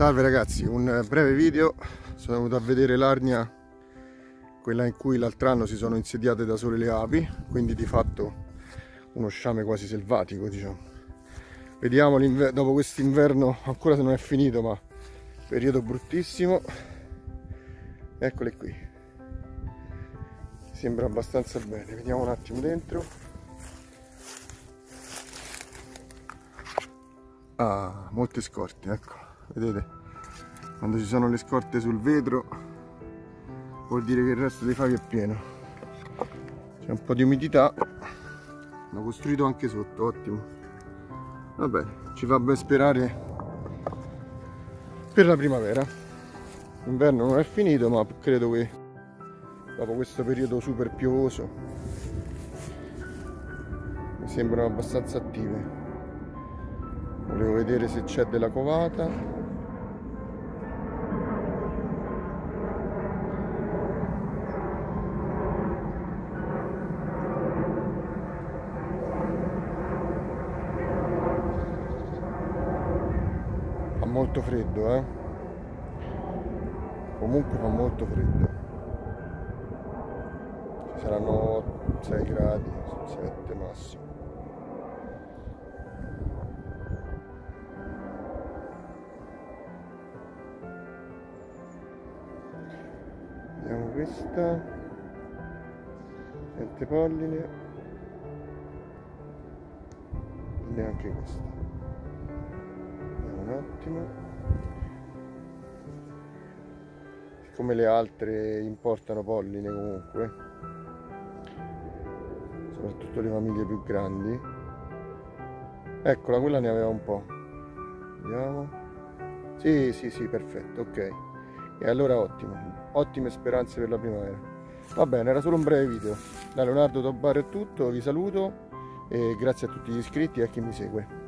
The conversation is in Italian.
Salve ragazzi, un breve video, sono venuto a vedere l'arnia, quella in cui l'altro anno si sono insediate da sole le api, quindi di fatto uno sciame quasi selvatico diciamo. Vediamo dopo quest'inverno, ancora se non è finito ma periodo bruttissimo, eccole qui, sembra abbastanza bene, vediamo un attimo dentro. Ah, molte scorte, ecco. Vedete quando ci sono le scorte sul vetro vuol dire che il resto dei favi è pieno. C'è un po' di umidità. L'ho costruito anche sotto ottimo. Va bene ci fa ben sperare per la primavera. L'inverno non è finito ma credo che dopo questo periodo super piovoso mi sembrano abbastanza attive. Volevo vedere se c'è della covata molto freddo eh. Comunque fa molto freddo. Ci saranno 6 gradi 7 massimo. Vediamo questa. Niente polline. Neanche questa un attimo. Siccome le altre importano polline comunque soprattutto le famiglie più grandi. Eccola quella ne aveva un po' vediamo. Sì sì sì perfetto ok. E allora ottimo ottime speranze per la primavera. Va bene era solo un breve video. Da Leonardo Tobar è tutto vi saluto e grazie a tutti gli iscritti e a chi mi segue